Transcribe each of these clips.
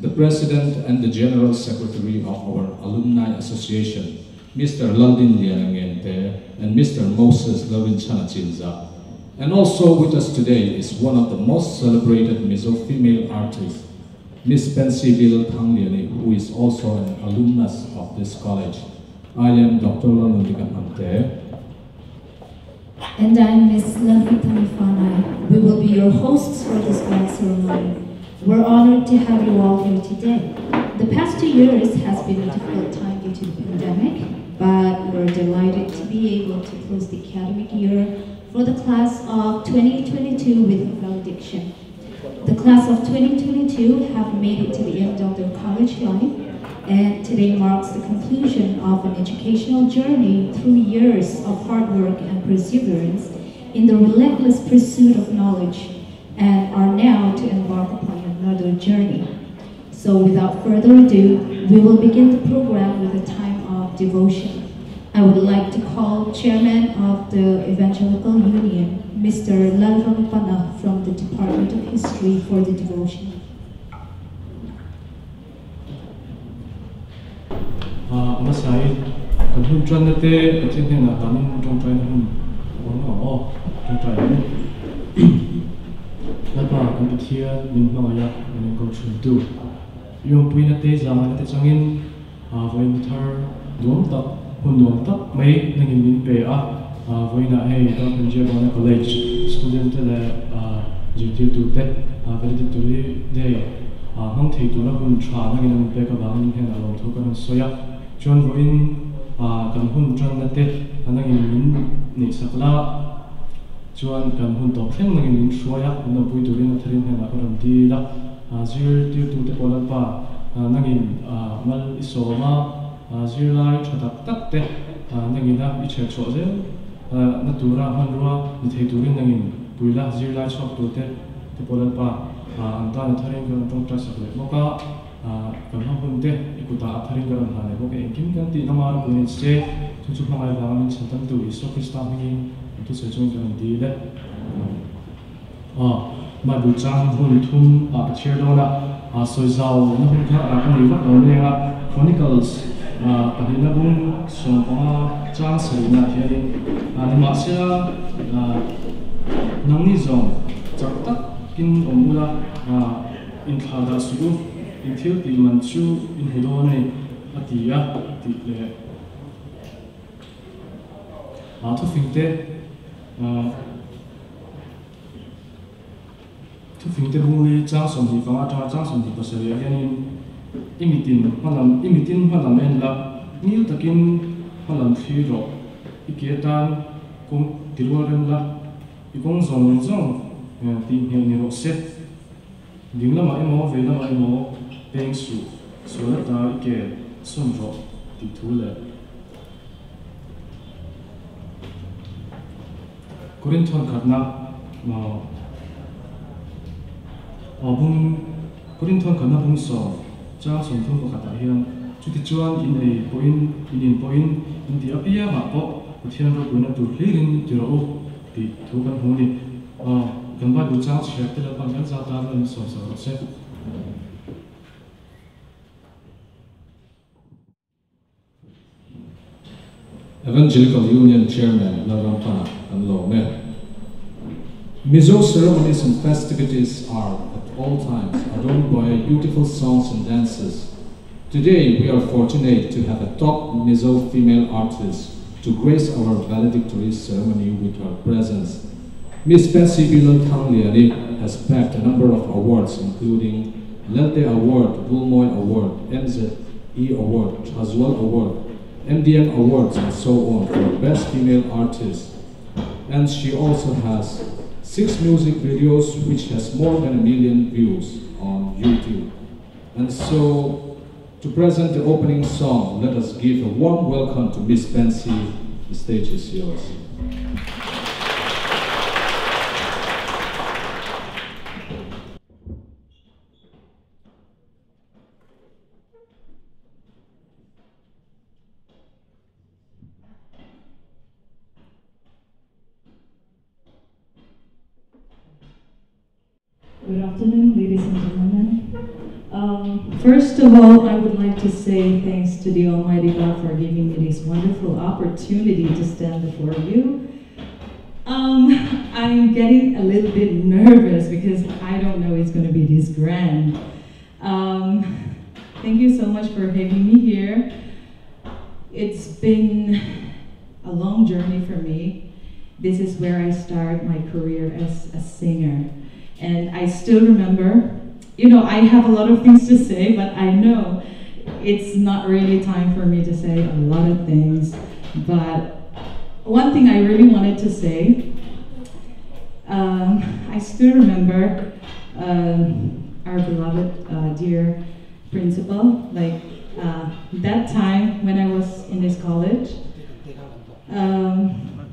the President and the General Secretary of our Alumni Association, Mr. Laldin Lianangente and Mr. Moses Larinchana Chinza. And also with us today is one of the most celebrated Mizo female artists, Miss Pensibil Tangliani, who is also an alumnus of this college. I am Dr. Lalundika Ante. And I'm Miss Lavita Mifana. We will be your hosts for this ceremony. We're honored to have you all here today. The past two years has been a difficult time due to the pandemic, but we're delighted to be able to close the academic year for the class of 2022 with a valediction. The class of 2022 have made it to the end of their college life, and today marks the conclusion of an educational journey through years of hard work and perseverance in the relentless pursuit of knowledge, and are now to embark upon another journey. So without further ado, we will begin the program with a time of devotion. I would like to call Chairman of the Evangelical Union, Mr. Lalvan Pana from the Department of History for the devotion. la par kum thia nim hno ya nim ko chhu tu yo pui na te za na te changin a voin thar duom ta hun duom ta mai nang in pe a a voin na hei ta punje bona college student le a jiti tu te a verdi tu li de a cũng thei tu la hun thra na ngin pe ka bang ni hen a lo thu kan so với chon voin a kan hun chang na te anang in ni sakla chuan kan hun to thleng nangin min hruaya na pui turin a therin hen a karam ti la a zir tir tu te polan pa nangin mal isoma zir lai thatak tak te nangin a i che cho zel na tura han ruwa ni thei turin nangin puila zir lai chok tu te te polan pa anta na therin kan tong tra sak le moka kan ha hun te ikuta therin kan ha le moka engkim kan ti namar kunin che chu chu hmangai wangamin chantam tu iso krista hingin tu se chung kan đi đấy à mà đủ trang hồn thun à chia đó là à soi giàu nó không khác à không đi bắt đầu lên à chronicles à ở đây nó cũng sống có trang sử là thế đi à nhưng mà sẽ à nang ni zong chắc tắc kinh ông mula à in thà đã sử in thiếu thì mình chú in hồ đô này à thì à thì lệ à thu phim 어, 그 부분이 장선지 방아 장선지 버서야 얘는 이미딘 하나 이미딘 하나 맨라 니우 takin halam phi ro ike tan kum tilwa rem la ikong zong zong ti ne ne ro set ding la ma emo ve la ma emo peng su so la ta cái sum ro ti thu le 고린천 갈나 어, 어분 고린천 갈나 분서 자 전통과 같다. 현 주디 주한 인의 보인 인인 보인 인디 아비야 마법 우티안로 보이는 두 리린 들어오. 비 두간 보니 어 gần ba đủ trang sẽ tới là bằng nhân gia ta lên sổ sổ sẽ Evangelical Union Chairman Larampana and Lome. Mizo ceremonies and festivities are at all times adorned by beautiful songs and dances. Today we are fortunate to have a top Mizo female artist to grace our valedictory ceremony with her presence. Miss Patsy Bilal Kangliani has bagged a number of awards including Lelte Award, Bulmoy Award, MZE Award, Chazwell Award, MDM Awards and so on for Best Female Artist. And she also has six music videos which has more than a million views on YouTube. And so, to present the opening song, let us give a warm welcome to Miss Pansy. The stage is yours. First of all, I would like to say thanks to the Almighty God for giving me this wonderful opportunity to stand before you. Um, I'm getting a little bit nervous because I don't know it's going to be this grand. Um, thank you so much for having me here. It's been a long journey for me. This is where I started my career as a singer. And I still remember, you know, I have a lot of things to say, but I know it's not really time for me to say a lot of things. But one thing I really wanted to say, um, I still remember um, our beloved uh, dear principal, like uh, that time when I was in this college. Um,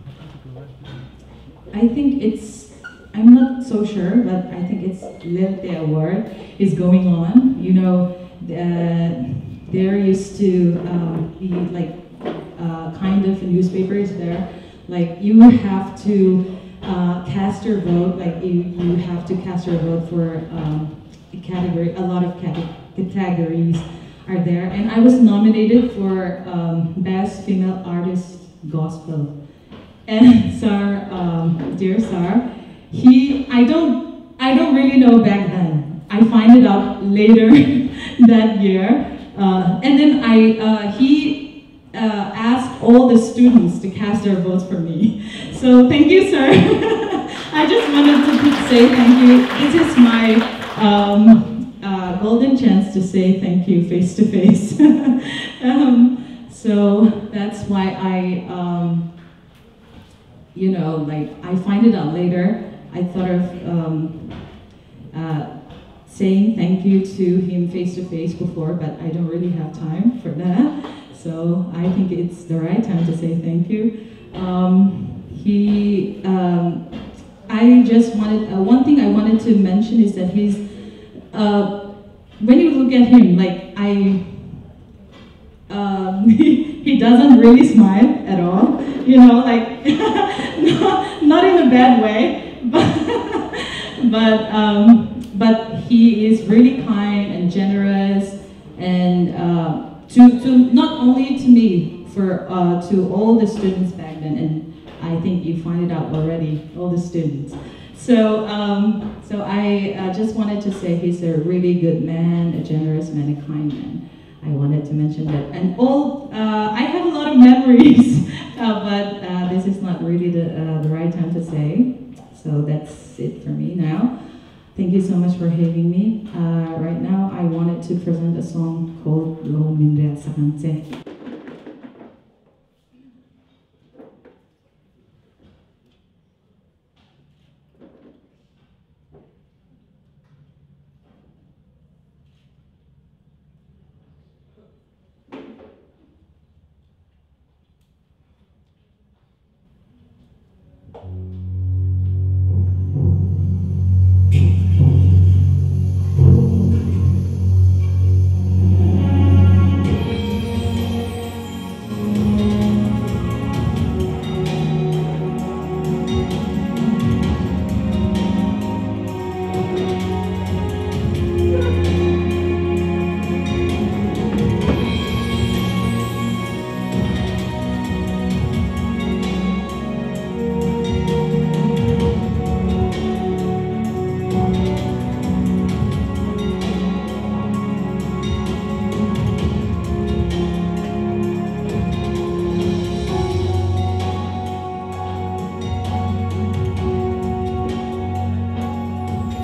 I think it's, I'm not so sure, but I think it's Lelte Award is going on. You know, the, there used to um, be like uh, kind of newspapers there. Like you have to uh, cast your vote, like you, you have to cast your vote for um, a category, a lot of cate- categories are there. And I was nominated for um, Best Female Artist Gospel. And Sar, um, dear Sar, he, I don't, I don't really know back then. I find it out later that year. Uh, and then I, uh, he uh, asked all the students to cast their votes for me. So thank you, sir. I just wanted to say thank you. This is my um, uh, golden chance to say thank you face to face. Um, So that's why I, um, you know, like I find it out later. I thought of um, uh, saying thank you to him face to face before, but I don't really have time for that. So I think it's the right time to say thank you. Um, he, um, I just wanted, uh, one thing I wanted to mention is that he's, uh, when you look at him, like I, um, he doesn't really smile at all, you know, like, not, not in a bad way, but, but, um, but he is really kind and generous and uh, to, to not only to me, for uh, to all the students back then, and I think you find it out already, all the students. So, um, so I uh, just wanted to say he's a really good man, a generous man, a kind man. I wanted to mention that. And all, uh, I have a lot of memories, uh, but uh, this is not really the, uh, the right time to say. So that's it for me now. Thank you so much for having me. Uh, right now, I wanted to present a song called Lo Mindre Sakante.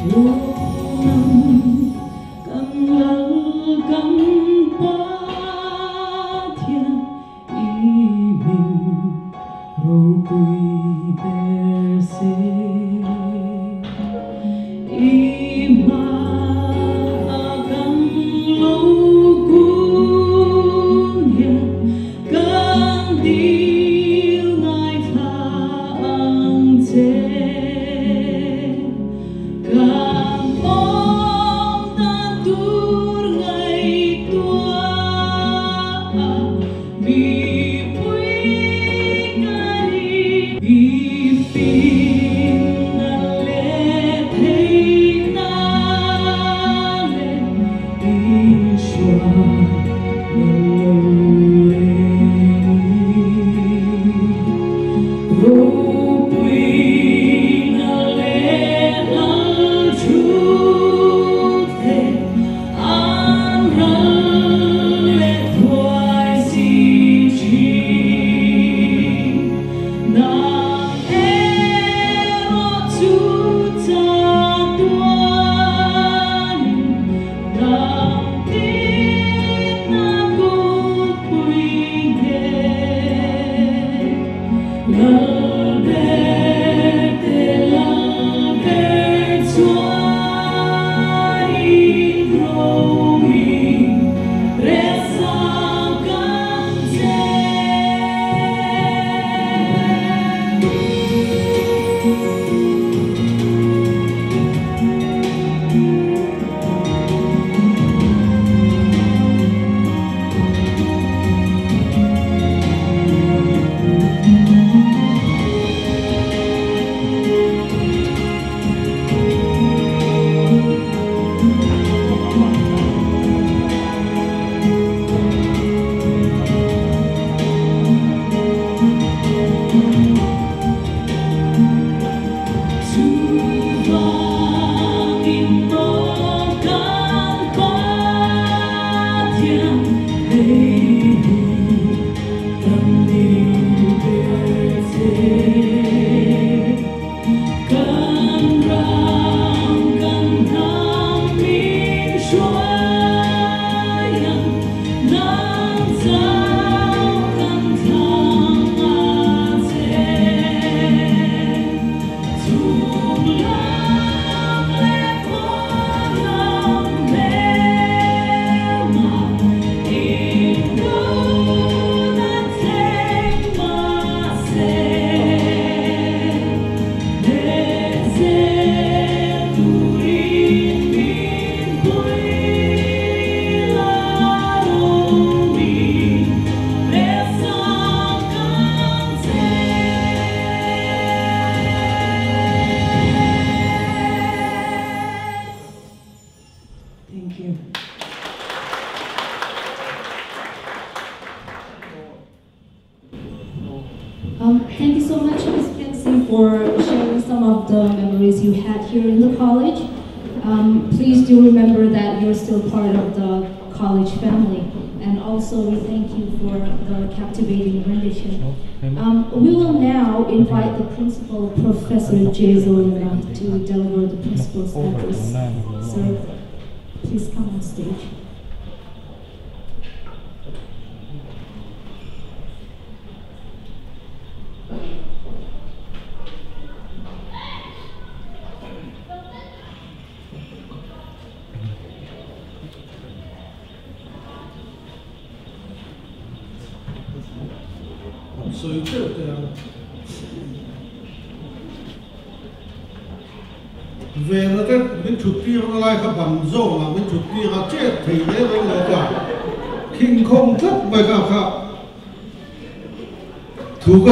我。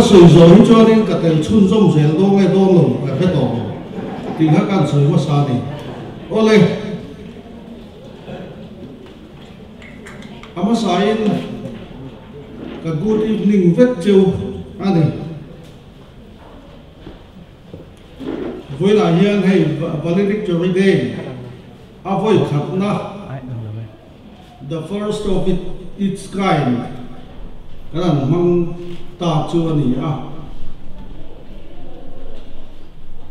水水做呢，個地村中成多嘅多農嘅喺度，點解間水乜沙地？我嚟，阿乜沙因個 good evening vết chiều anh đi. Với là hiện hay valedictory day, à với khẩn na, the first of it, its kind, cái là mong À? ta chu ani a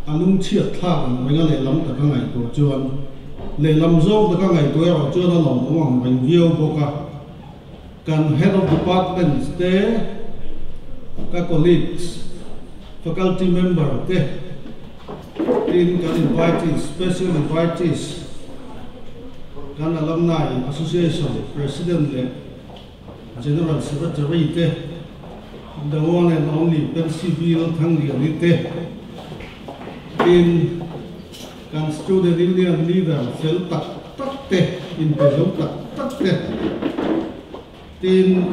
anung chiat thang mai nga le lam ta ka ngai to chuan le lam zo ta ka ngai to ro chuan a lom awang ring view boka kan head of department te ka colleagues, faculty member te tin kan invitees, special invitees. Kan alumni association, president le general secretary te the one and only Percival Thangyamite, in constituted Indian leader Seltak Takte, in Pezotak Takte, in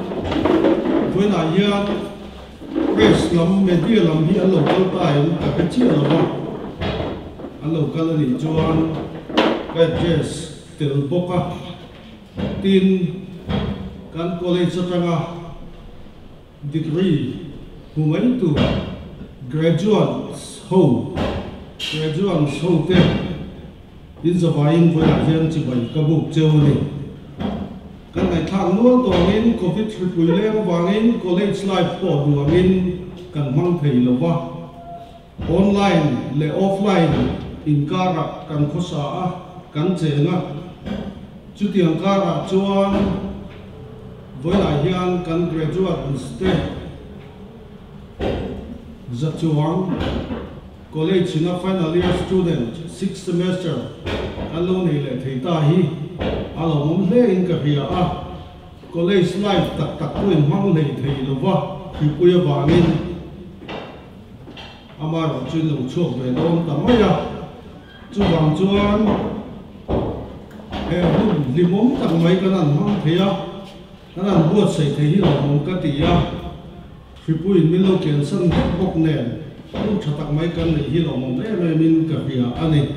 với là do press lắm về tia lắm hi ăn lẩu cao tài cả cái chia lắm ăn lẩu cao là để cho ăn cái dress từ boca tin căn college cho trang degree humai tu graduates ho graduates ho te, in zavain với là hiền chỉ bảy ka buk cheu ni kan ngai thang nual to in covid tri pui le wangin college life po duangin kan mang thei lova online le offline, in kara kan khosa a, kan chenga chu tiang kara chuan với lại hian kan graduate ste za chuang college na final year student sixth semester. Kan lo nei le ta hi. À, Alo mom le in ka hia a college life tak tak tu in mang nei thei lo wa hi puya bangin amar chin lo chuak ve dom ta maya à. chu bang chuan e hun limom tak mai kan an mang thea kan à. nana bo sei te hi lo ka ti ya. Khipui milo ken san bok ne. Lu chatak mai kan ne hi lo mo ne le min ka hi ani.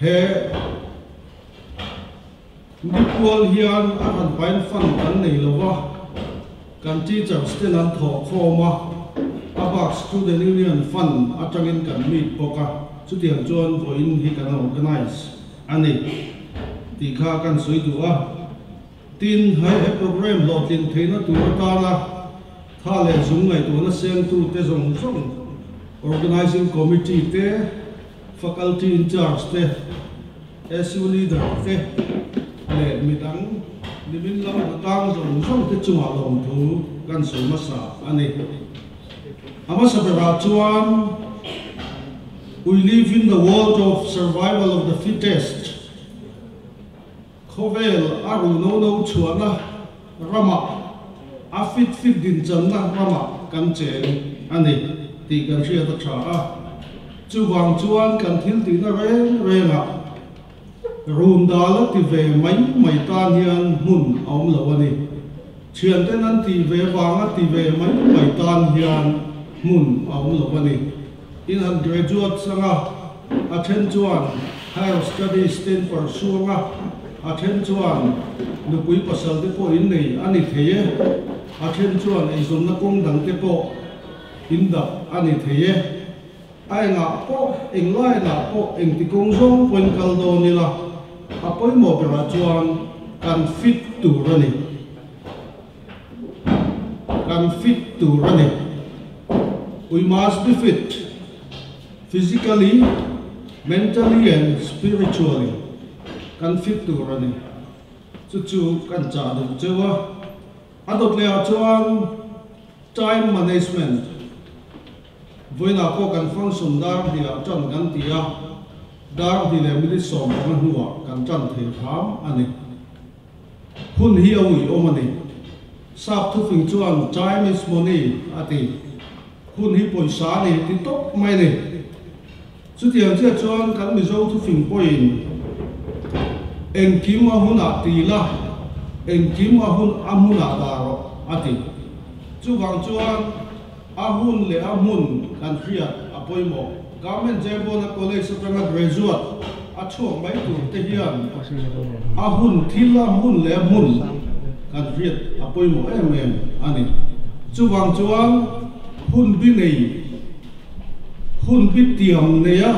He ni pol hian a han pain fan kan nei lo wa. Kan ti chang sten an tho kho ma. A bak student union fund atangin kan meet poka. Chutiang chon voin hi kan organize. Ani. Tikha kan sui du a tin hai hai program lo tin thấy nó tụi nó ta ra, tha lệ dùng ngày tụi nó xem tu tế dùng dùng organizing committee tế faculty in charge tế SU leader tế. Lệ mi đắng ni min lo nó tăng dùng dùng tế chung hòa lòng thú gan số mà sa anh ấy ama sa bera chuan we live in the world of survival of the fittest khovel aru no no chuana rama a fit fit din chan na rama kan chen ani ti kan ria ta cha a chu wang chuan kan thil ti na re re la rum da la ti ve mai mai ta hian mun om lo ani thian ten an ti ve wanga ti ve mai mai tan hian mun om lo ani in an graduate sanga attend chuan higher studies ten for sure a attend chuan nu pui pasal te po in nei ani a e. attend chuan, ei zum na kong dang te po in da ani theye ai nga po eng lai na po eng ti công zong, poin kal do ni la. A poi mo pe ra chuan, kan fit tu rani kan fit tu rani we must be fit, physically, mentally and spiritually kan fit tur ani chu chu kan cha du chewa adot le chuan time management. Voina ko kan function dar dia chan kan tia dar di le mi som kan huwa kan chan the tham ani hun hi awi om ani sap thu phing chuan time is money à ati hun hi poisa ni ti tok mai ni chu tiang che chuan kan mi zo thu phing point en kim a hun a ti la, en kim a hun a mun a da ro ati. Chu wang chuan a hun le a mun kan khriat a poimo government jebo na college sa tanga graduate a chuang mai tu te hian. A eh, hun thil hun le a mun kan khriat a poimo em em ani. Chu wang chuan hun bi nei hun bi tiam ne ya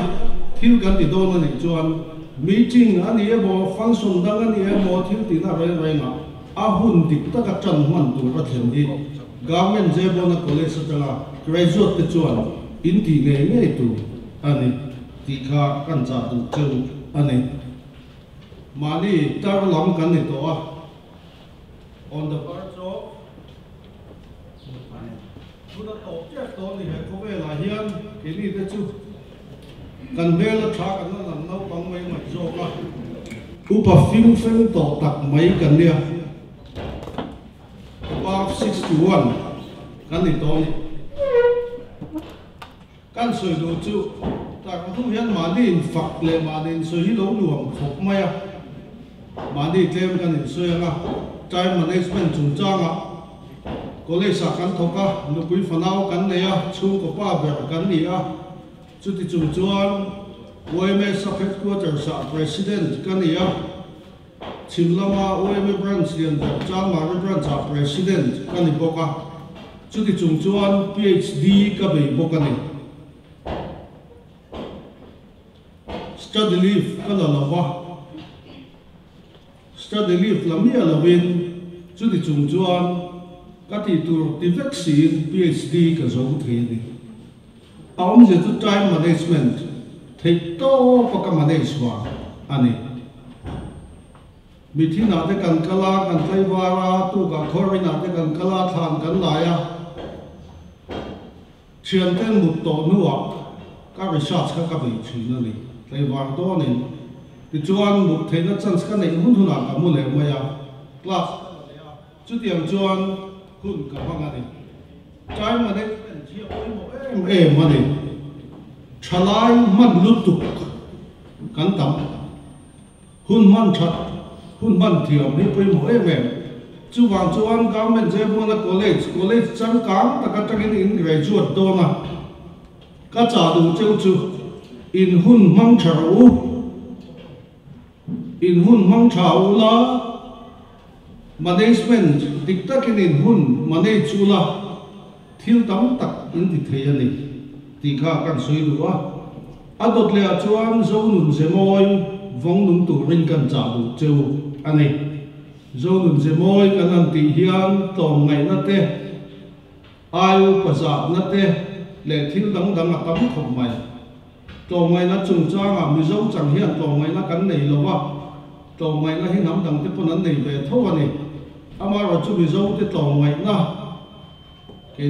thil kan ti don ani chuan meeting ani e bo function dang ani e bo thil ti na re re nga a hun dik ta ka chan man tu ra thlen hi government je bo na college sa tanga graduate te chuan in ti ne ne tu ani ti kha kan cha tu cheu ani mani tar lam kan ni to a on the part of Tuna to che to ni he ko ve la hian ki ni te chu kan cần đeo là cha cần nó làm nấu bằng mấy mặt dô mà u bà phim phiêu tổ tạc mấy cần nè, ba six to one. Cần đi tổ này cần sửa đồ chú ta có thu hiện mà đi phật lệ mà đi sửa hí lấu luồng phục mây à. Mà đi thêm cần đi sửa à. Trái management chủ trang à. Có lẽ sạc cần thọc à. Nó quý phần nào cần này à chú có ba bèo cần đi à. จุดจู่จวนวยเมสักเพ็ดกัวจัดสา president กันเนี่ยชิมลาวาวยเม branch เดียนจางมาเม branch า president กันนี่บอกว่าจุดจู่จวน PhD กับไปบอกกันนี่ study leave กันละละวะ study leave ละมีละเวนจุดจู่จวนก็ที่ตัวที่ vaccine PhD กับสองทีนี่ aom je tu time management. Thei to pa ka manage wa ani mi thi na te kan kala kan thai wara tu ka khori na te kan kala than kan la ya thian ten mut to nuwa ka research ka ka be chi na ni tlai wang to ni ti chuan muk theina chance ka nei hun huna ka mu le ma ya class. Chu tiang chuan hun ka hanga ni mà ma em em mà này trả lại mất lút tục cắn tắm hun mặn chặt hun mặn thiểu đi bây mỗi em em chú vàng chú ăn cám mình sẽ mua là college college chẳng cám ta cắt chắc in về chuột đâu mà cắt trả đủ châu chú in hun mặn chặt u in hun mặn chặt u là management dikta kinin hun manage u là thil tam tak in ti thei ani ti kha kan suy du a adot le a chuan zo nun sẽ môi vong nun tu rin kan cha du cheu ani zo nun se moi kan an ti hian tong ngai na te ai pa za na te le thil dang dang a tam khom mai tong ngai na chung cha nga mi zo chang hian tong ngai na kan nei lo wa tong ngai na hi nam dang te pon an nei ve tho ani ama ro chu mi zo te tong ngai na ke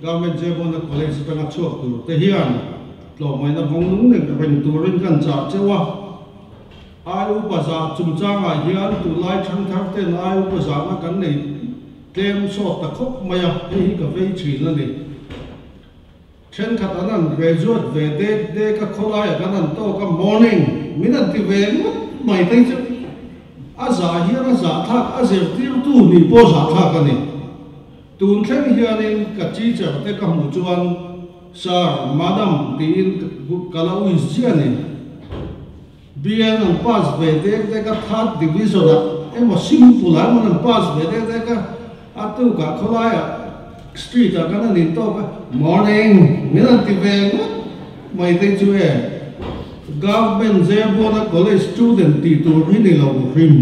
government je bon na college ta nga từ tu te hian tong ngai na vong nung ne ring tu rin kan cha chewa. Ai u pa za chung cha nga hian, tu lai thang thang te na ai u pa za na kan nei. Tlem so ta khop maya hi ka vei chi na ni. Chen khat anan graduate ve de de ka kholai kan an to ka morning. Minan ti ve mai tai chu a za hi a za tha a zer tir tu ni po za tha ka này tun thleng hian in ka chi cha te ka mu chuan sir, madam ti in kala u is chi ani bian an pass ve de de ka third division a emo simple a man an pass ve de de ka atu ka kholai a street a kana nin to ka morning. Minan ti ve mai te chu e government je bona college student ti tu ri ni lo rim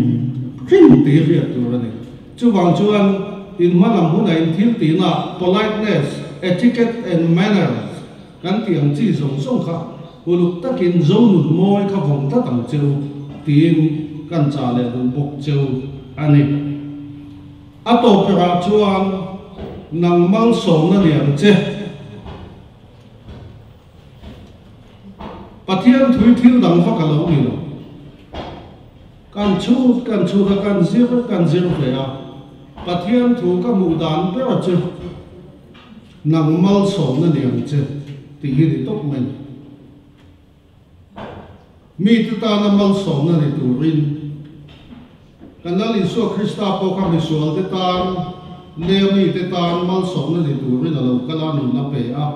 rim ti ri tu ra ni chu wang chuan in malam hu in thil ti na politeness, etiquette and manners. Kan ti ang chi song song kha. Uluk takin zo nu moi kha vong ta tang cheu tin kan cha le du bok cheu ani ato pera chuan, nang mang som na liang che. Pathian thui thil dang fa ka lo ni lo kan chu kan chu ka kan zir kan zir ve à. a pathian thu ka mu dan pe a che nang mal som na liang che ti hi ni tok men mi tu ta na mal som na ni tu rin. Kan na li so krista po ka mi sual te tan le mi te tan mal som na ni tu rin alo kala nu na pe a.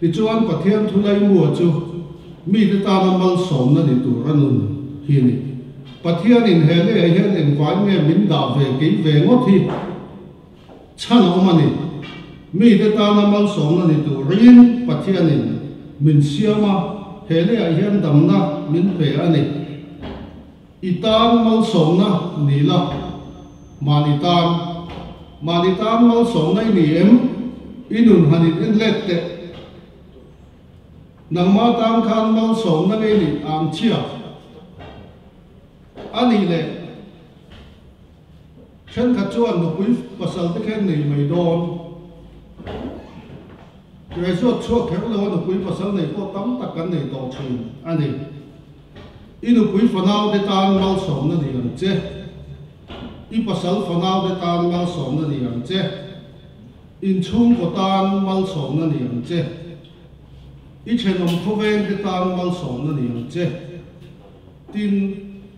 Ti chuan pathian thu lai mu chu mi te ta na mal som na ni tu ran nun hi ni pathian in he le he in kwai me min da ve ke ve ngo thi. Chan o ma này, mi te ta na mal som na ni tu rin pathian in min siama he le a hian dam na min pe ani itan mal som na ni la manitan manitan mal som na ni em. Inun hanin in let te nang ma tam khan mal som na ni am chia ani le chen ka chuan no pui pasal te khen này mai don rồi số số khéo là nó quý phật sống này có tấm tắc cắn này tổ trừ anh em, ít nó quý phật nào để tan bao sống nó thì làm chết ít phật sống phật nào để tan bao sống nó thì làm chết in chung có tan bao sống nó thì làm chết ít chuyện ông phu ven để tan bao sống nó thì làm chết tin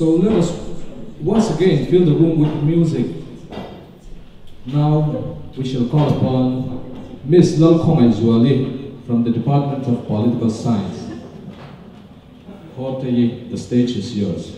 So let us once again fill the room with music. Now we shall call upon Miss Lalkong Juali from the Department of Political Science. Hortayi, the stage is yours.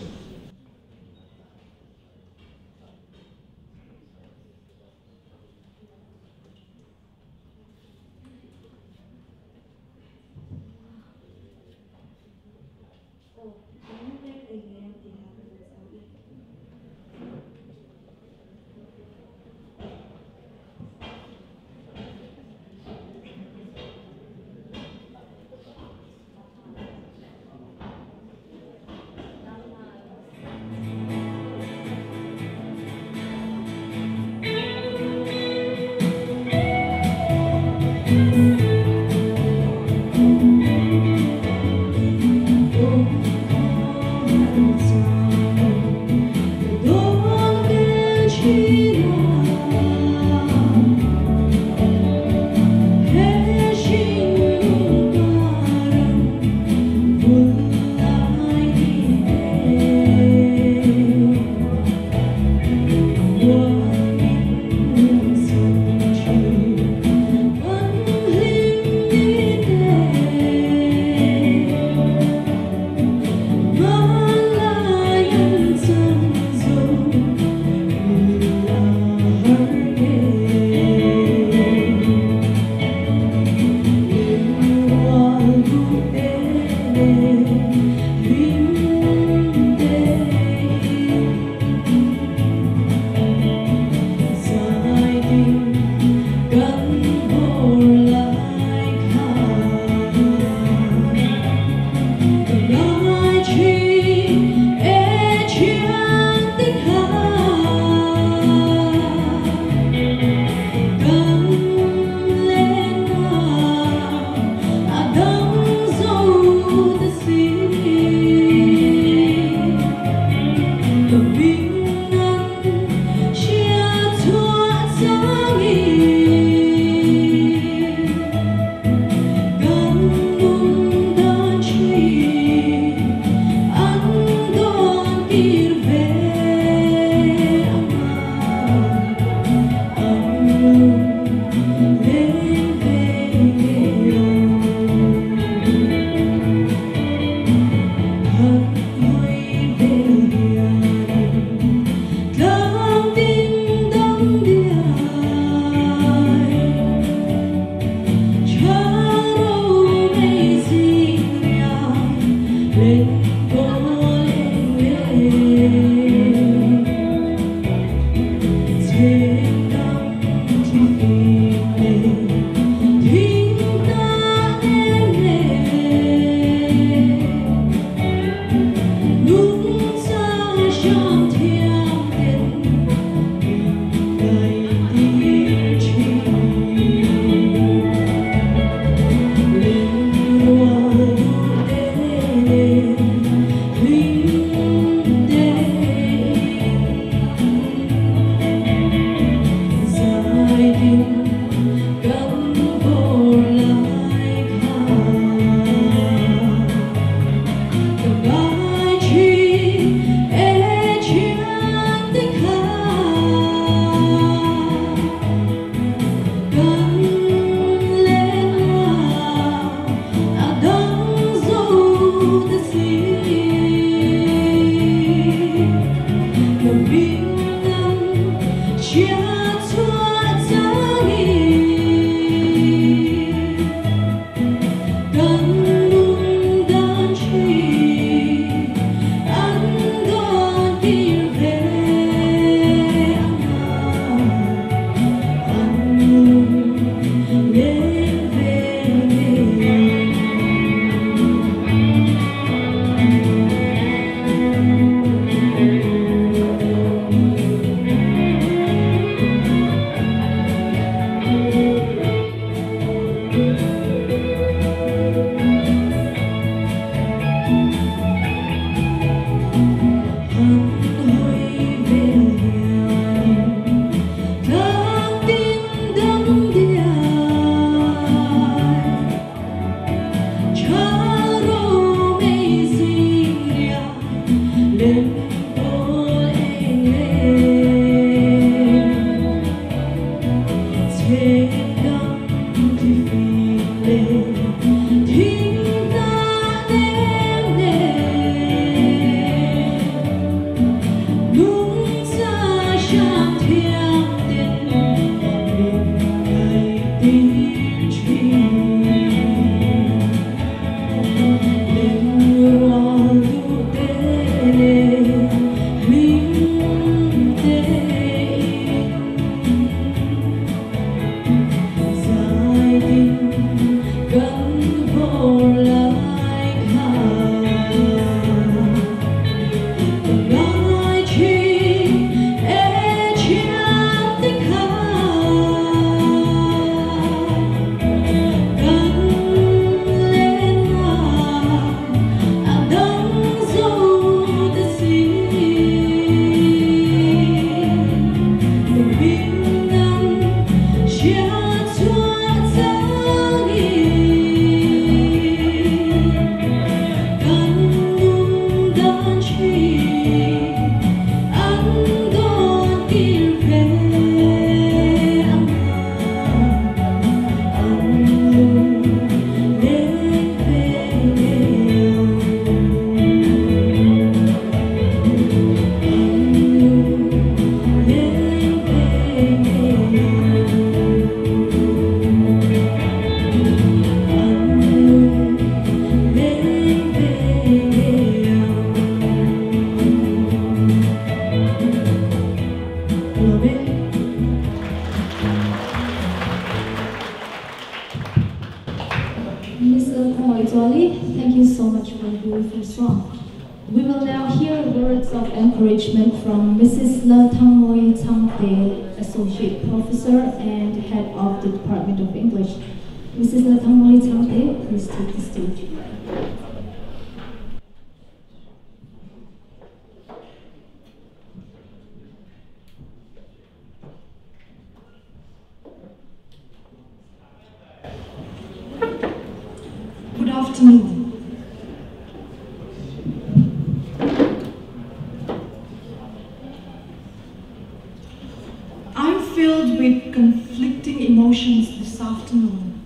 I'm filled with conflicting emotions this afternoon.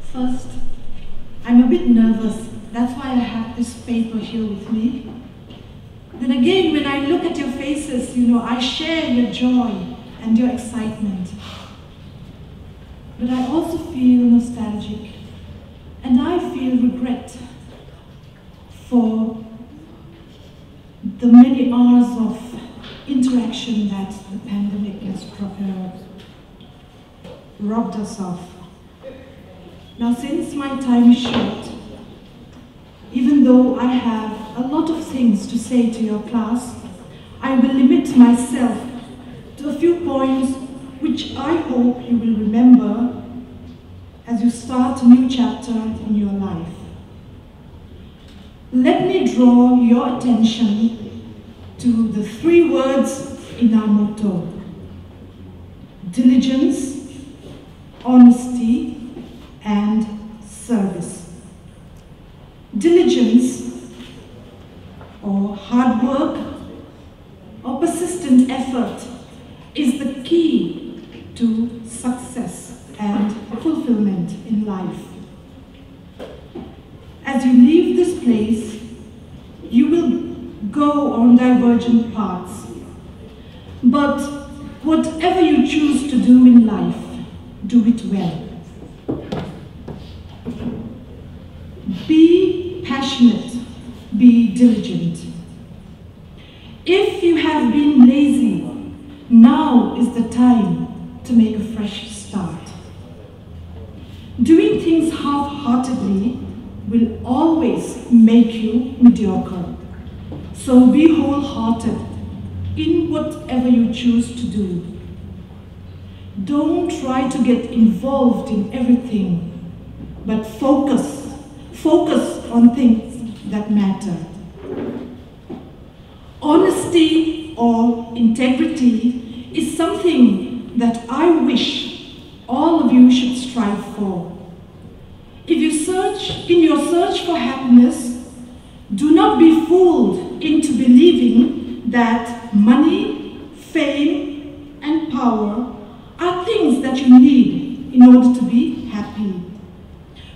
First, I'm a bit nervous. That's why I have this paper here with me. Then again, when I look at your faces, you know, I share your joy and your excitement. But I also feel nostalgic and I feel regret for the many hours of interaction that the pandemic has pro- uh, robbed us of. Now, since my time is short, even though I have a lot of things to say to your class, I will limit myself to a few points which I hope you will remember as you start a new chapter in your life. Let me draw your attention to the three words in our motto diligence, honesty, and service. Diligence, or hard work, or persistent effort, is the key to success and fulfillment in life. As you leave this place, you will go on divergent paths. But whatever you choose to do in life, do it well. Be passionate, be diligent. If you have been lazy, now is the time to make a fresh start. Doing things half heartedly will always make you mediocre. So be wholehearted in whatever you choose to do. Don't try to get involved in everything, but focus. Focus on things that matter. Honesty or integrity is something that I wish all of you should strive for. If you search in your search for happiness, do not be fooled into believing that money, fame, and power things that you need in order to be happy.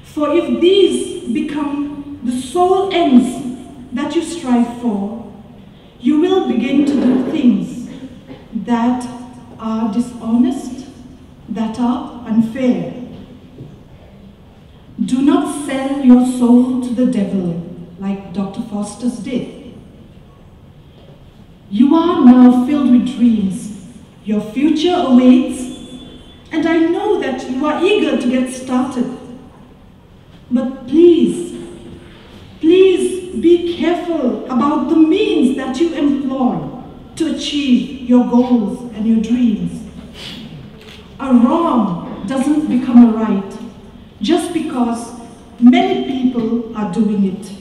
For if these become the sole ends that you strive for, you will begin to do things that are dishonest, that are unfair. Do not sell your soul to the devil like Dr. Faustus did. You are now filled with dreams. Your future awaits, are eager to get started. But please, please be careful about the means that you employ to achieve your goals and your dreams. A wrong doesn't become a right just because many people are doing it.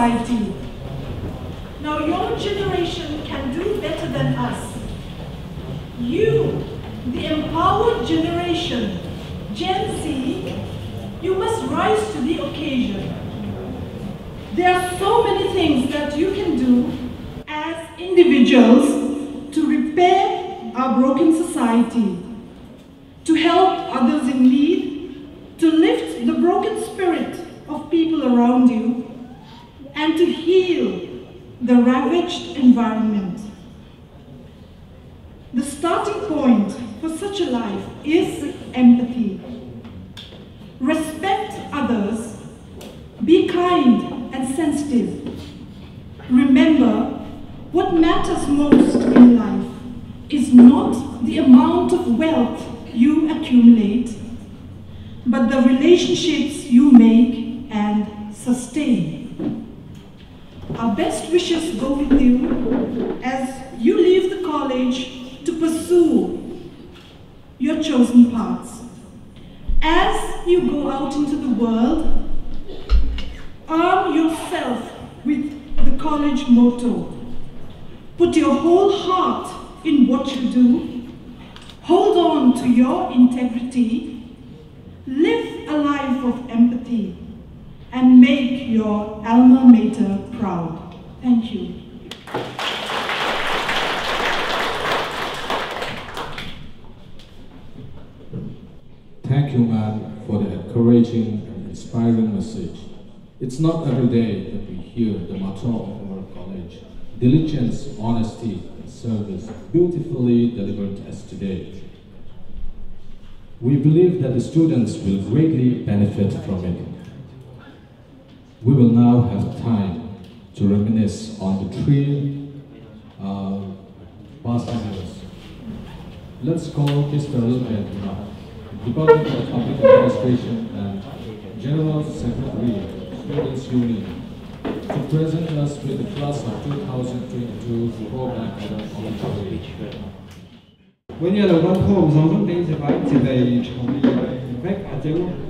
Society. Now your generation can do better than us. You, the empowered generation, Gen Z, you must rise to the occasion. There are so many things that you can do as individuals to repair our broken society, to help others in need, to lift the broken spirit of people around you, heal the ravaged environment. The starting point for such a life is empathy. Respect others, be kind and sensitive. Remember, what matters most in life is not the amount of wealth you accumulate, but the relationships you make and sustain. Our best wishes go with you as you leave the college to pursue your chosen paths. As you go out into the world, arm yourself with the college motto. Put your whole heart in what you do. Hold on to your integrity. Live a life of empathy and make your alma mater proud. Thank you. Thank you, man, for the encouraging and inspiring message. It's not every day that we hear the motto of our college diligence, honesty, and service beautifully delivered as today. We believe that the students will greatly benefit from it. We will now have time to reminisce on the three uh, past years. Let's call Mr. uh, Department of Public Administration and General Secretary, Students Union, to present us with the class of 2022 program on the. When you are home, some things about the.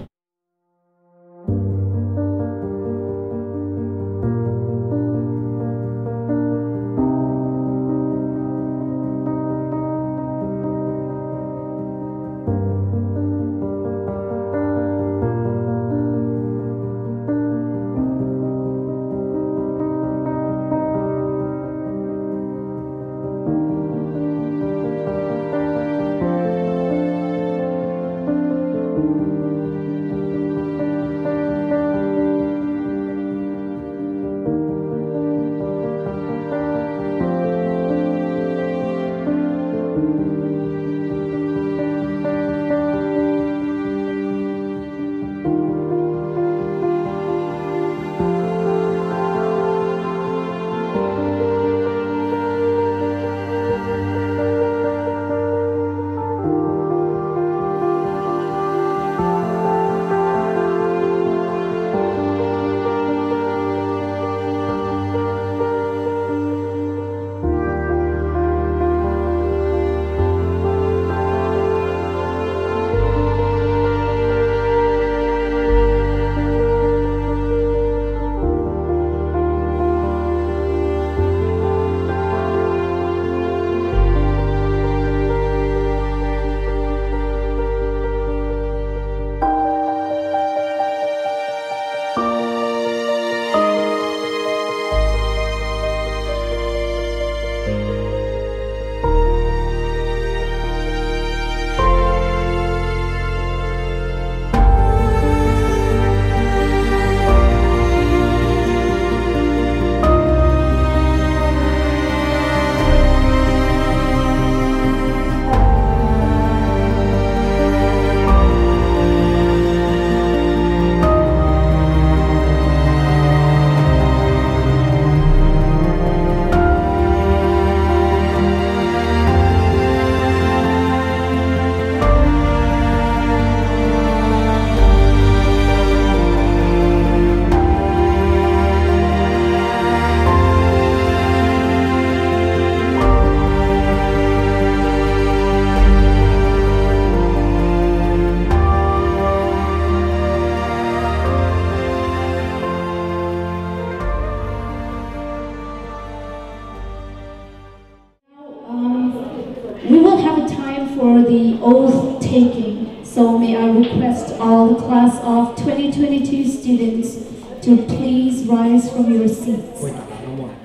2022 students to please rise from your seats.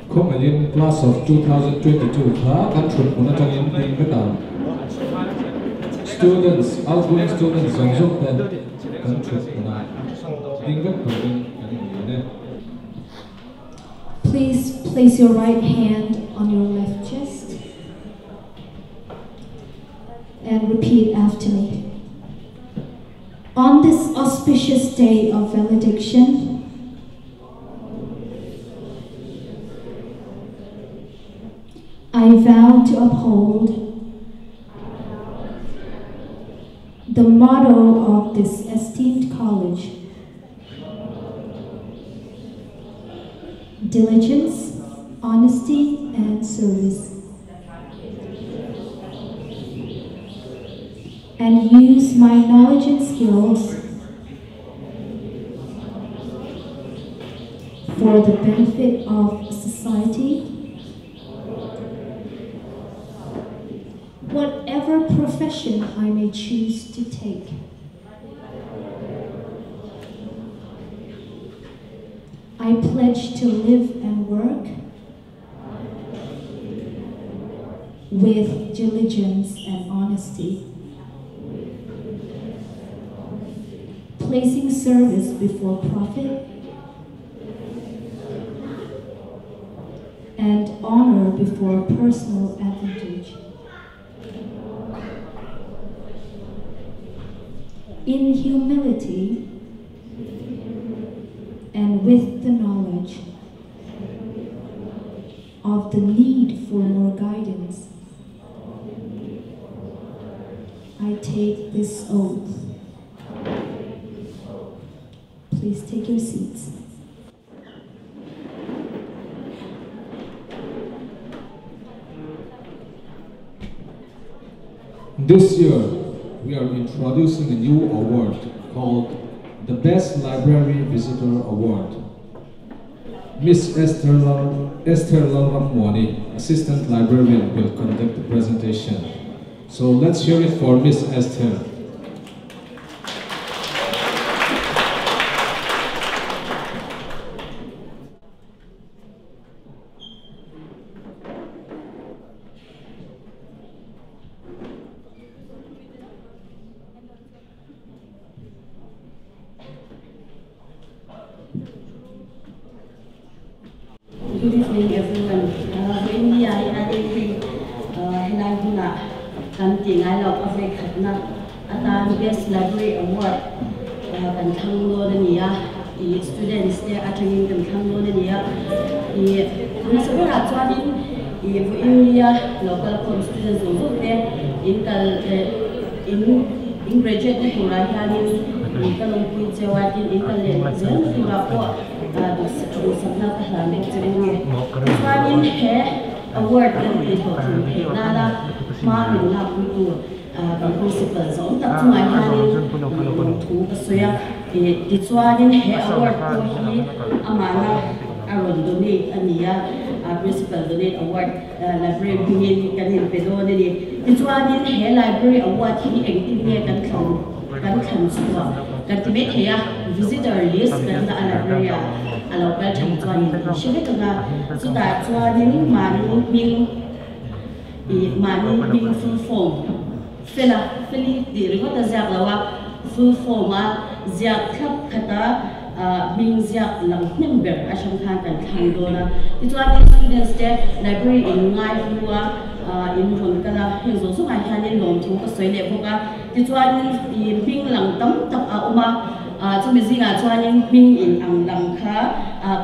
Không phải liên class of 2022 khá căn chuẩn của nó trong những tình với tàu. Students, outgoing students dòng dốc tên căn chuẩn của nó. Tình với tàu tình cái gì. Please place your right hand on your left chest and repeat after me. On this auspicious day of valediction, I vow to uphold the motto of this esteemed college diligence, honesty, and service. And use my knowledge and skills for the benefit of society. Whatever profession I may choose to take. I pledge to live and work with diligence and honesty, placing service before profit and honor before personal advantage. In humility, and with the knowledge of the need for more guidance, I take this oath. Please take your seats. This year, we are introducing a new award called the Best Library Visitor Award. Miss Esther, Esther Lamramwani, Assistant Librarian, will conduct the presentation. So let's hear it for Miss Esther. Chuanin he award ko hi amana aron donate ania principal donate award library bingin kanin pedo ni ti chuanin he library award hi eng ti ne kan thon kan than chuwa kan ti met heya visitor list kan da library alo ka thang chuanin shebe ka ga chu da chuanin mani ming i mani ming full form fela feli di ringo ta zak lawa full form a ziak thap khata uh, ming ziak lang number a sham khan kan thang do na. Ti chuan students te library in ngai huwa uh, in ron kala. Hin zo so ngai hanin lom thu ka soi le boka ti chuan i ming lang tam tak a uma. Uh, Chu mi zinga chuan in ming in ang lam kha.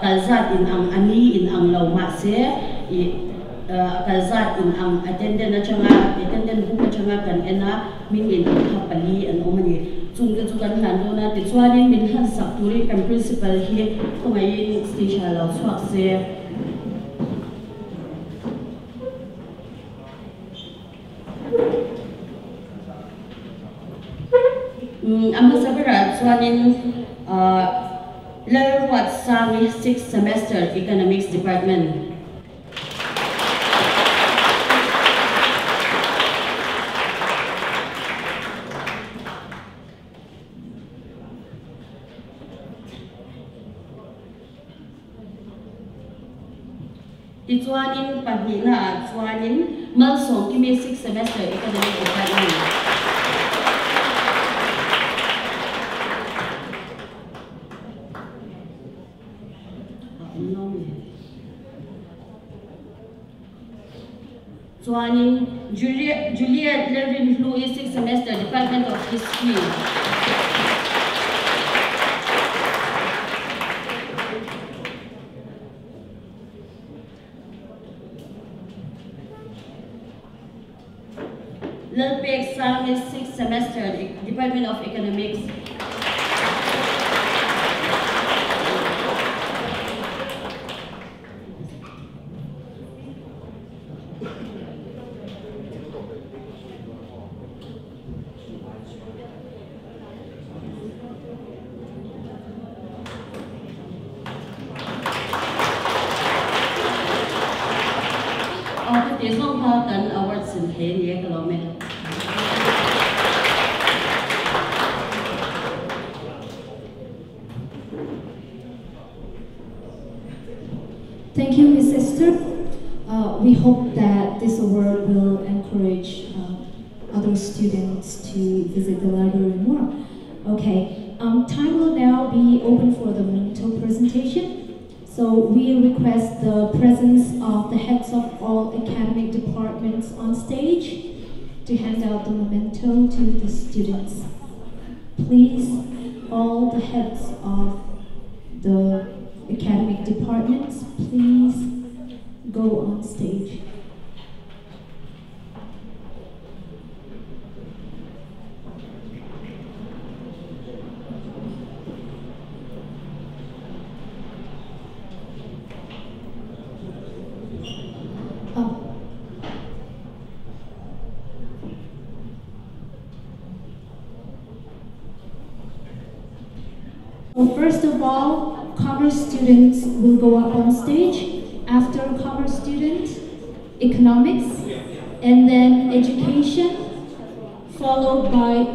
Kalzat in ang ani in ang lo ma se. I kalzat in ang attendant na changa attendant bu ka changa kan ena ming in ang kha pali an omani chun ka chu kan nan na ti chuan in min han sak turi kan principal hi thong ai lo chuak se um hmm, amu sabara chuan in a uh, lerwat sami 6 semester economics department. the Chuanin Pahina Chuanin Melsong Kimi Sixth Semester Academic Academy. Chuanin Juliet, Juliet Lervin Louis Sixth Semester Department of History. economics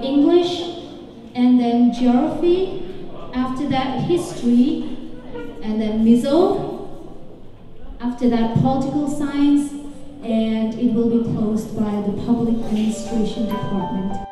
English, and then geography, after that history, and then Mizo, after that political science, and it will be closed by the public administration department.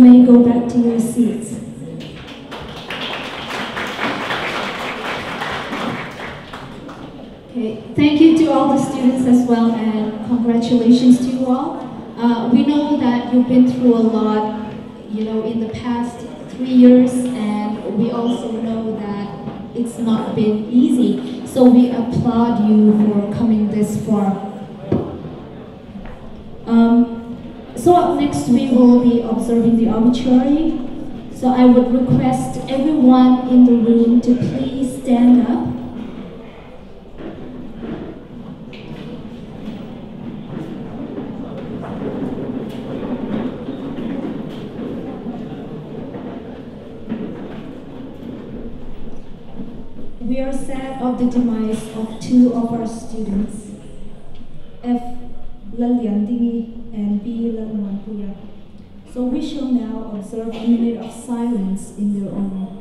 May go back to your seats. Okay, thank you to all the students as well, and congratulations to you all. Uh, we know that you've been through a lot, you know, in the past three years, and we also know that it's not been easy. So we applaud you for coming this far. Um, so up next we will be observing the obituary. So I would request everyone in the room to please stand up. We are sad of the demise of two of our students, F. Laliandini and B. Lalmanpuya. So we shall now observe a minute of silence in their honor.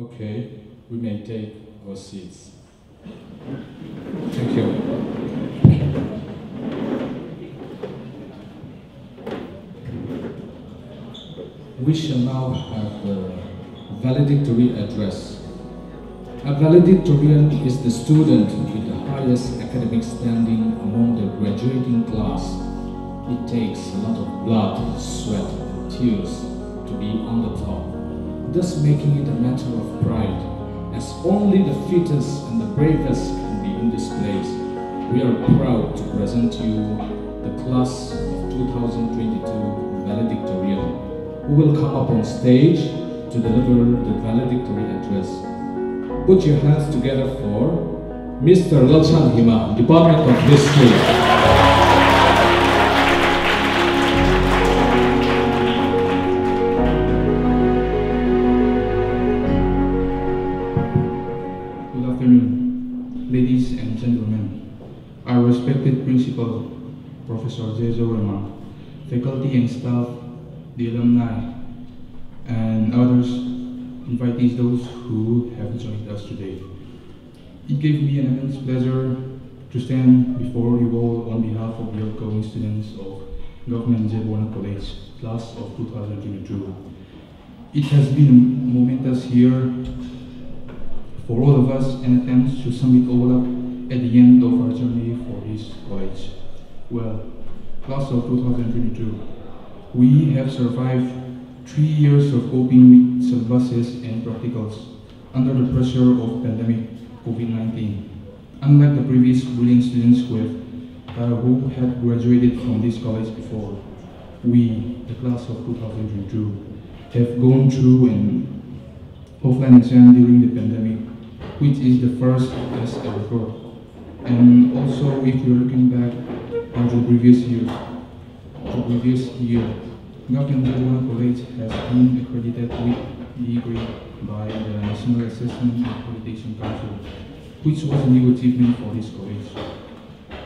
Okay, take our seats. Thank you. We shall now have the valedictory address. A valedictorian is the student with the highest academic standing among the graduating class. It takes a lot of blood, sweat, and tears to be on the top thus making it a matter of pride, as only the fittest and the bravest can be in this place. We are proud to present you the class of 2022 valedictorian, who will come up on stage to deliver the valedictory address. Put your hands together for Mr. Lalchan Hima, Department of History. Staff, the alumni, and others, invitees, those who have joined us today. It gave me an immense pleasure to stand before you all on behalf of the outgoing students of Government J. Buana College, class of 2022. It has been a momentous year for all of us and attempts to sum it all up at the end of our journey for this college. Well, class of 2022, we have survived three years of coping with syllabuses and practicals under the pressure of pandemic COVID-19. Unlike the previous brilliant students who, have, uh, who had graduated from this college before, we, the class of 2022, have gone through an offline exam during the pandemic, which is the first as a record. And also, if you're looking back on the previous year, previous year, Government J. Buana College has been accredited with the grade by the National Assessment and Accreditation Council, which was a new achievement for this college.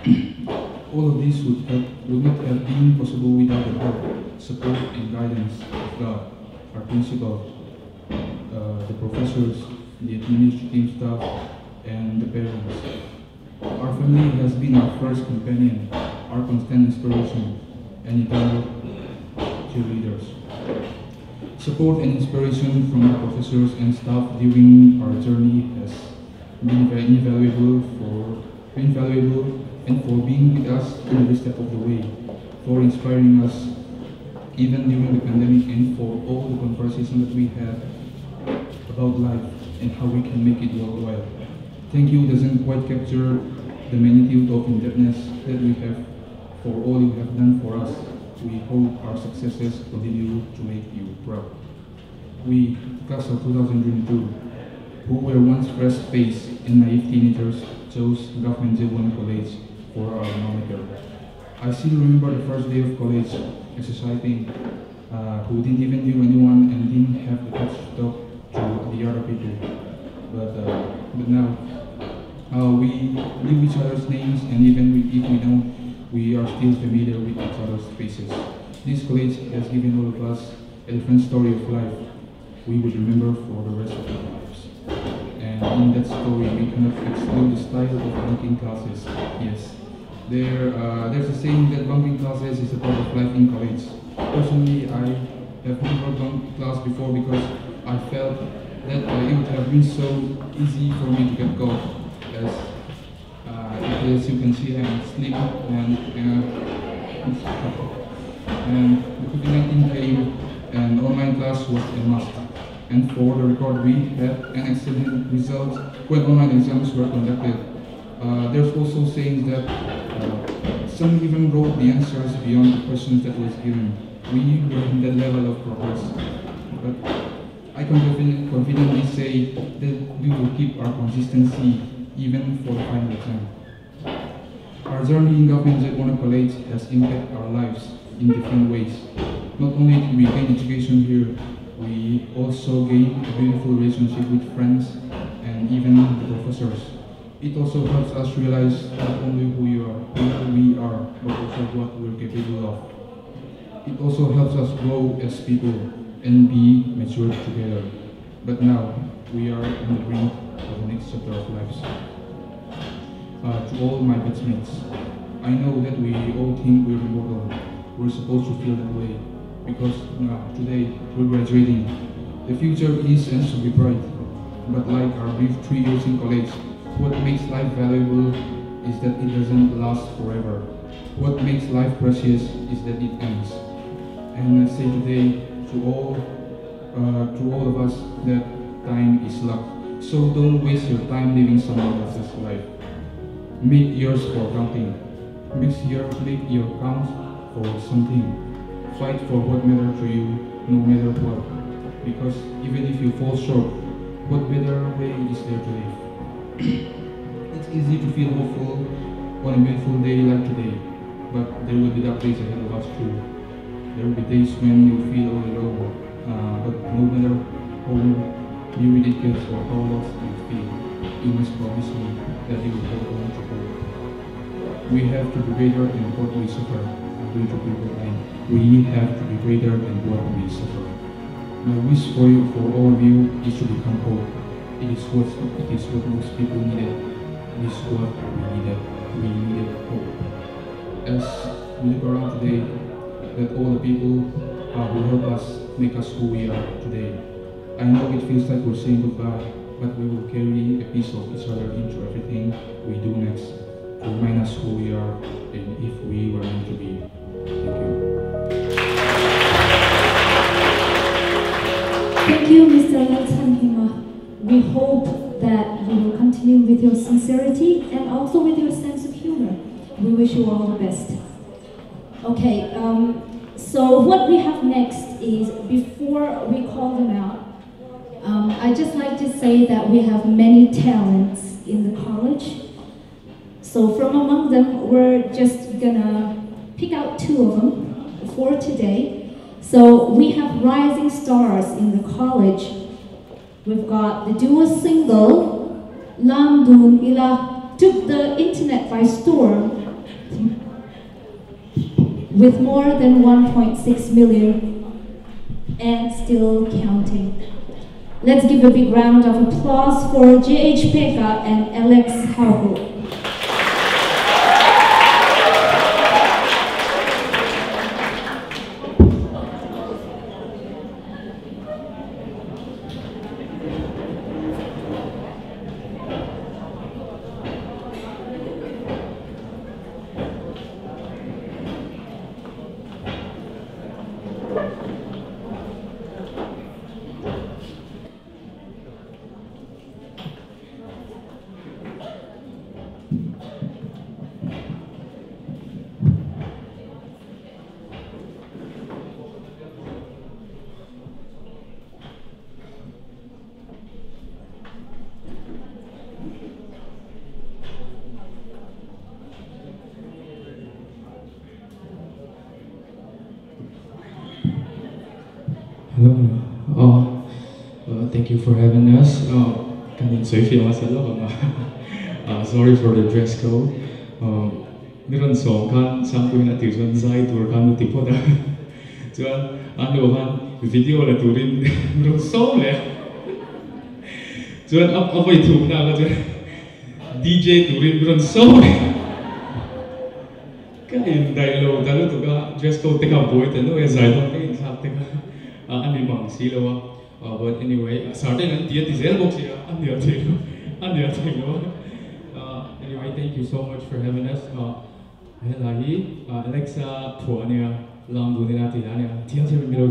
All of this would, have, would not have been possible without the help, support, and guidance of God, our principal, uh, the professors, the administrative staff, and the parents. Our family has been our first companion, our constant inspiration, and eternal uh, cheerleaders. Support and inspiration from our professors and staff during our journey has been very invaluable for invaluable and for being with us every step of the way, for inspiring us even during the pandemic and for all the conversation that we had about life and how we can make it worthwhile. Thank you doesn't quite capture the magnitude of indebtedness that we have for all you have done for us. We hope our successes continue to make you proud. We, class of 2022, who were once fresh-faced and naive teenagers chose Government J. Buana College for our moniker. I still remember the first day of college exercising, uh, who didn't even knew anyone and didn't have the guts to talk to the other people. But, uh, but now, uh, we knew each other's names and even if we don't, we are still familiar with each other's faces. This college has given all of us a different story of life we will remember for the rest of our lives. And in that story, we cannot exclude the style of bunking classes. Yes, there, uh, there's a saying that bunking classes is a part of life in college. Personally, I have never bunked class before because I felt that uh, it would have been so easy for me to get caught. As, as you can see, I'm asleep and and the COVID-19 came and online class was a must. And for the record, we had an excellent result when online exams were conducted. Uh, there's also saying that uh, some even wrote the answers beyond the questions that was given. We were in that level of progress. But I can confident, confidently say that we will keep our consistency even for the final exam. Our journey in Government J. Buana College has impacted our lives in different ways. Not only did we gain education here, we also gained a beautiful relationship with friends and even the professors. It also helps us realize not only who you are, who we are, but also what we're capable of. It also helps us grow as people and be mature together. But now, we are on the brink of the next chapter of lives. Uh, to all my batchmates, I know that we all think we're immortal. We're supposed to feel that way because uh, today we're graduating. The future is and should be bright. But like our brief three years in college, what makes life valuable is that it doesn't last forever. What makes life precious is that it ends. And I say today to all, uh, to all of us that time is luck. So don't waste your time living someone else's life. Make yours for something. Make your, make your count for something. Fight for what matters to you, no matter what. Because even if you fall short, what better way is there to live? it's easy to feel hopeful on a beautiful day like today, but there will be dark days ahead of us too. There will be days when you feel all alone, uh, but no matter how you ridiculous or how lost you feel, you must promise me that you will hold on. We have to be greater than what we suffer. Going to the line. We have to be greater than what we suffer. My wish for you, for all of you, is to become hope. It is what it is what most people needed. It is what we needed. We needed hope. As we look around today, that all the people uh, who help us make us who we are today. I know it feels like we're saying goodbye, but we will carry a piece of each other into everything we do next remind us who we are and if we were meant to be. Thank you. Thank you, Mr. Lalsan Hima. We hope that you will continue with your sincerity and also with your sense of humor. We wish you all the best. Okay, um, so what we have next is before we call them out, um, I just like to say that we have many talents in the college. So from among them, we're just gonna pick out two of them for today. So we have rising stars in the college. We've got the duo single, Lam Dun Ila, took the internet by storm with more than 1.6 million and still counting. Let's give a big round of applause for JH Pekka and Alex Haugo. for having us. Oh, kanitsushi masalo ka Sorry for the dress code. Um, niron song kan sampu na tuition zai tur kanu tipo da. Ah, Tuan ano ah, kan video la turin niron song eh. le. Tuan up up ay tum na ka DJ turin niron song eh. le. Kain dialogue talo tuga dress code teka boy talo eh zai lang kain sa teka. Ah, Ani bang silawa. Uh, but anyway, certain and dia diesel box ya, andi ati lo, andi ati lo. Uh, anyway, thank you so much for having us. Uh, uh, Alexa, tuania, lam dunia tilania, tiang tiang milo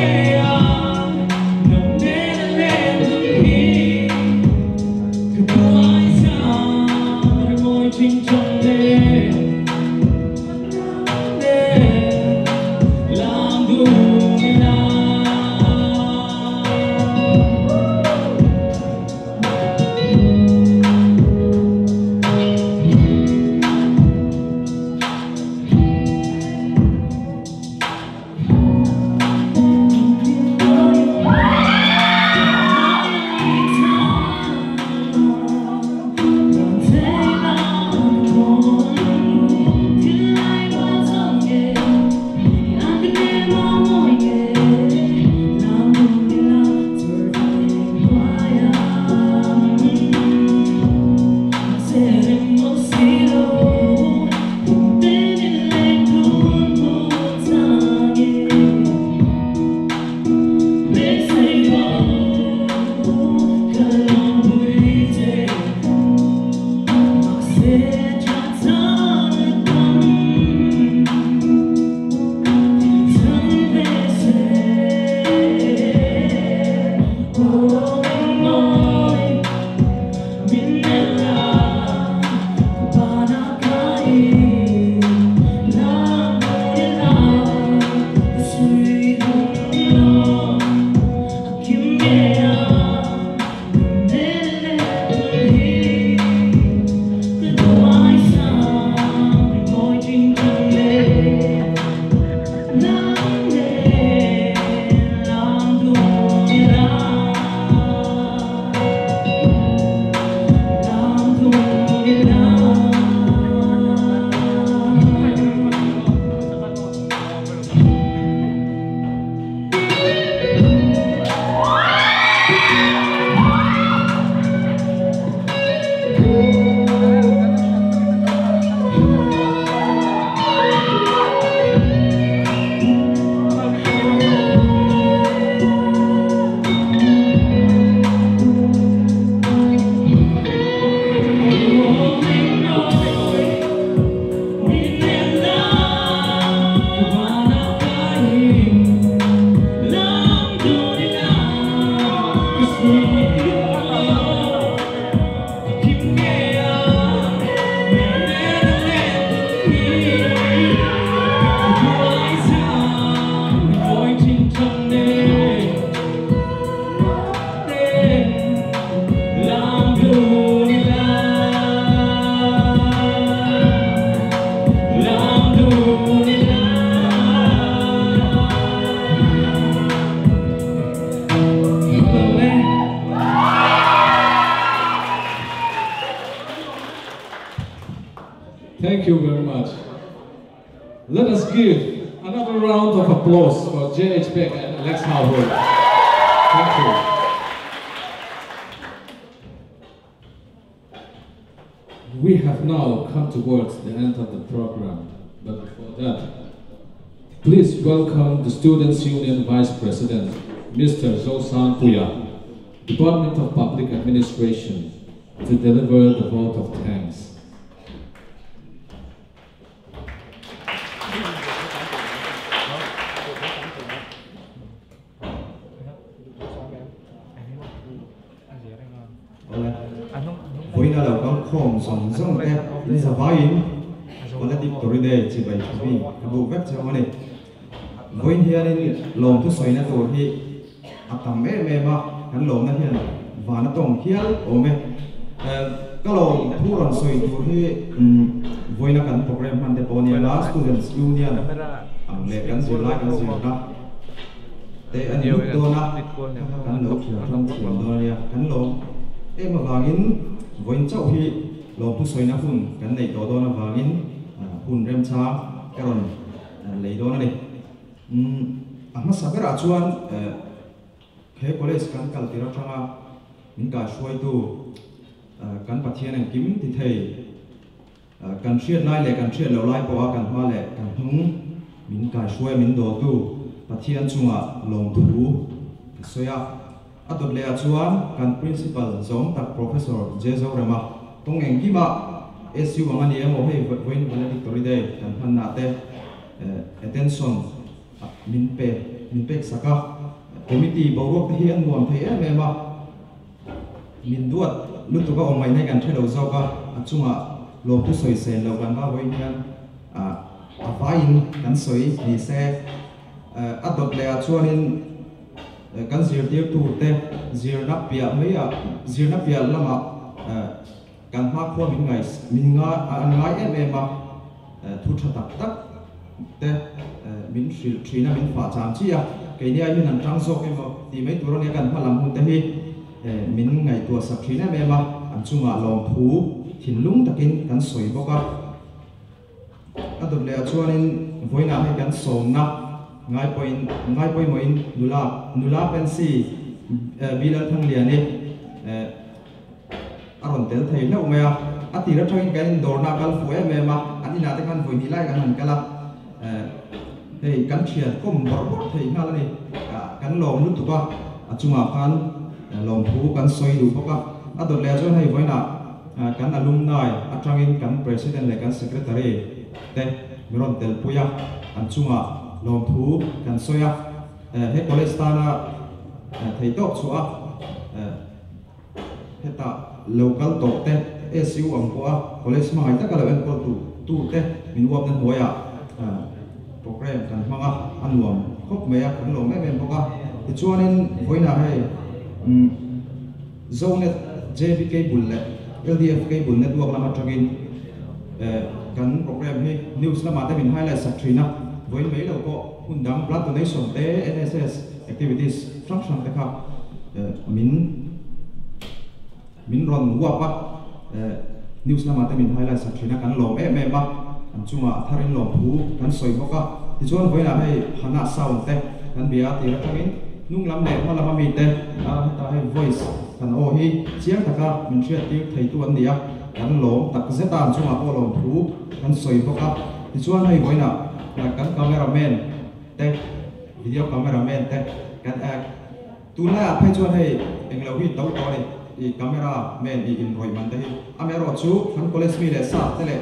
change. Students' Union Vice President, Mr. Zosan Puya, Department of Public Administration, to deliver the vote of thanks. với na lâu con khom sòng sòng tép đi sa vai in wala di tori de chi bai chi bi abu web cha mane với hian in lom tu soi na tur hi atam me me ma kan lom na hian và nó tông hial o me ka lo thu ron soi tur hi với na kan program man de poni la students union. ang le kan zir la kan zir na te an yu do na kan lo khia ram thiam do ya kan lo em mà vangin voin chau hi lo pu soina hun kan nei to do na vangin hun rem cha karon do na ni um ama sabera chuan khe college kan kal tira thanga min ka shoi tu kan pathian ang kim ti thei kan hriat nai le kan hriat lo lai po kan hma le kan hnung min ka shoi min do tu pathian chunga lom thu soya adot le chuan kan principal zong tak professor jezo rama tong eng kima SU ang ani mo hei voin valedictory day kan han na te attention min pe min pe saka committee borok te hi an nuam thei em em a min duat lu tu ka omai nei kan thelo zo ka achunga lo tu soi sen lo kan ba voin hian a avain kan soi ni se atot le chuan in kan zir dir tu te zir na pia mai a zir na pia lama kan ma kho min ngai min nga an ngai em em a thu tha tak tak te min thri thri na min fa cham chi ya ke ni ai nan an tang so mo ti mai tu ro ne kan ma hun te hi min ngai tu sa thri na me ma an chunga lom thu hin lung takin kan soi boka adum le chuanin voina hai kan som na ngai point ngai point moin nula nula pensi bilan thang lian ni aron tel thei na umaya ati ra thang kan dor na kal fu em ma ani na te kan voi ni lai kan han kala thì cắn chia có một bó thì ngã lên cả cắn lồng nước tụ ba à chung mà phan à, lồng thú cắn xoay đủ bó ba à đợt leo cho hay với nào? À, cắn alumni à trang in cắn president lại cắn secretary. Thế mình còn tel puya. Anh chung à lồng thú cắn xoay à hết cholesterol ta là thầy tốt số à hết ta local tổ tên SU ông qua college mà hay tất cả là bên con tu tu tên mình uống nên hoa à program kan manga anuam khop me ya kan lo me men boka ti chuanin voina hai zone JBK bulle LDFK bull network lama tragin kan program hi news lama te min highlight sak thina với mấy đầu ko undang blood donation te NSS activities function te kha min min ron wa pa news na ma min highlight sak thina kan lom em em ba chunga tharin lom thu kan soi boka ti chuan voi na hei hana sound te kan bia ti ra tangin nung lam le ma lama mi te a ta hei voice kan o hi chiang taka min thriat ti thei tu an nia kan lom tak zeta an chunga ko lom thu kan soi boka ti chuan hei là gắn kan cameraman te video cameraman te kan ak tuna phai chuan hei englo hi tấu to ni i camera man i in roi man te hi amero chu kan college mi le sa te le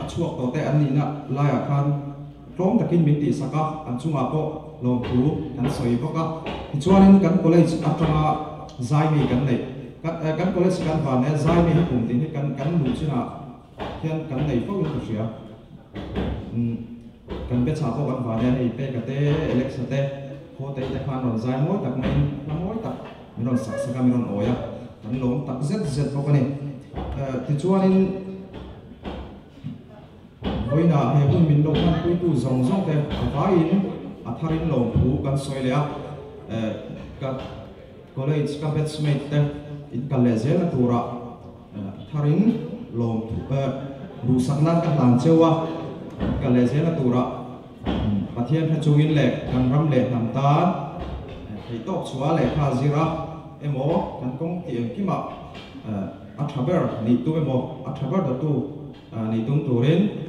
a chuak to te an ni na la ya khan rom takin min ti saka an chunga ko lom thu kan soi boka hi chuan in kan college atanga zai mi kan nei kan college kan va ne zai mi kum tin kan kan lu china hian kan nei fo in ria kan be cha ko kan va ne hei pe ka te alexa te ho te te khan ron zai moi tak mai na moi tak mi ron sak saka mi ron oya kan lom tak zet zet ko ni ti chuan tôi na he hun min lo han pui tu zong zong te va in, a tharin lo pu kan soi le a eh, ka college, ka batchmate te, in ka le zel tura. Eh, tharin lo pu eh, ru sak nan ka lan chewa ka le zel tura. Hmm, pathian ha chungin le, kan ram le nam ta. Thei tok chua le kha zira emo kan kong tiam kima a thaber ni tu emo a thaber da tu ni tung turin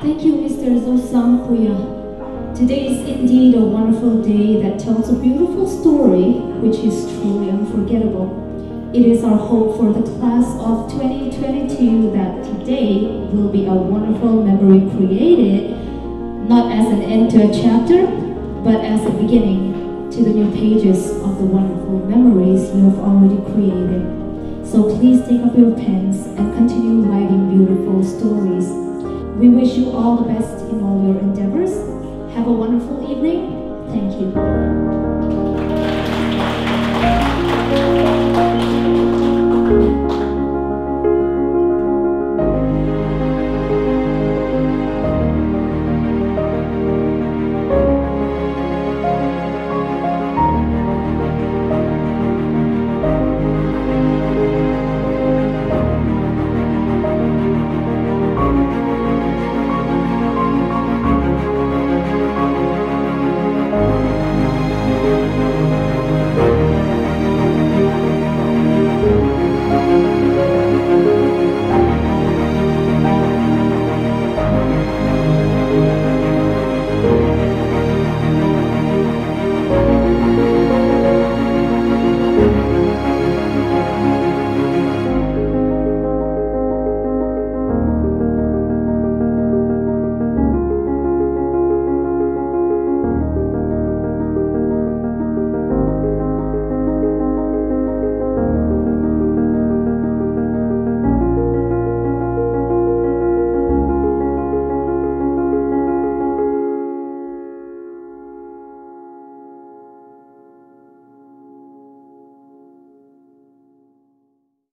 Thank you, Mr. Zosam Puya. Today is indeed a wonderful day that tells a beautiful story which is truly unforgettable. It is our hope for the class of 2022 that today will be a wonderful memory created, not as an end to a chapter, but as a beginning to the new pages of the wonderful memories you have already created. So please take up your pens and continue writing beautiful stories. We wish you all the best in all your endeavors. Have a wonderful evening. Thank you.